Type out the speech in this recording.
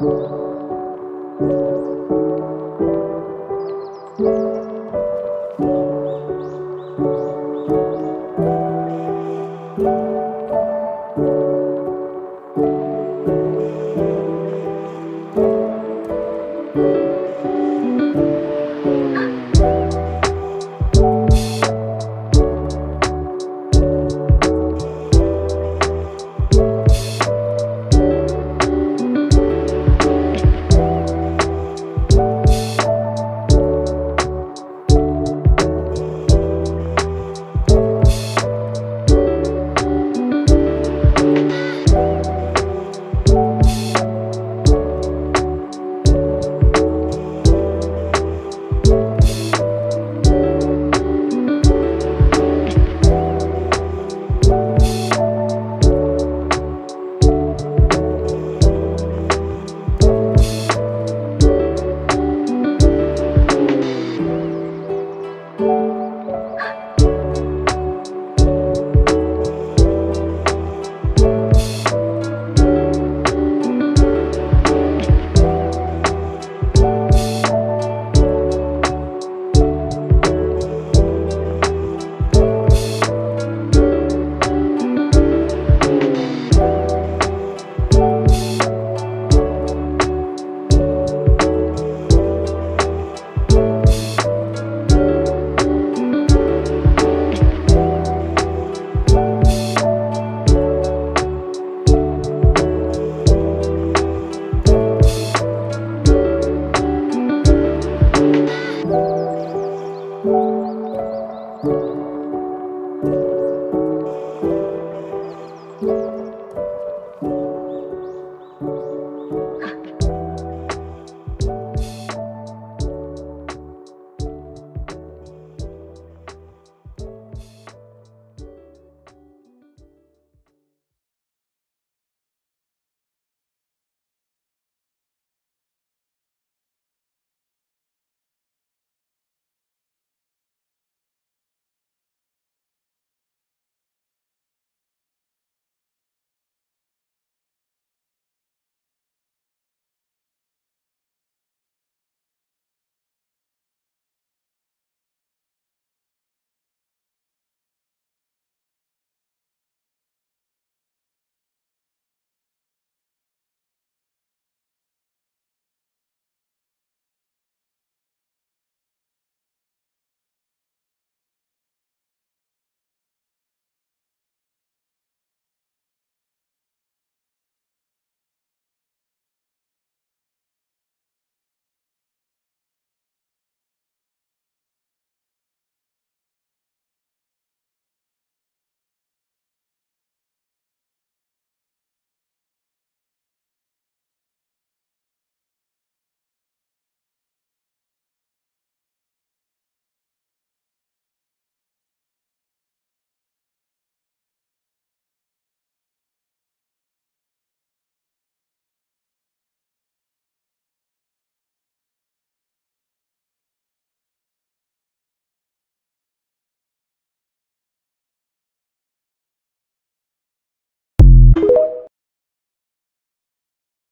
Música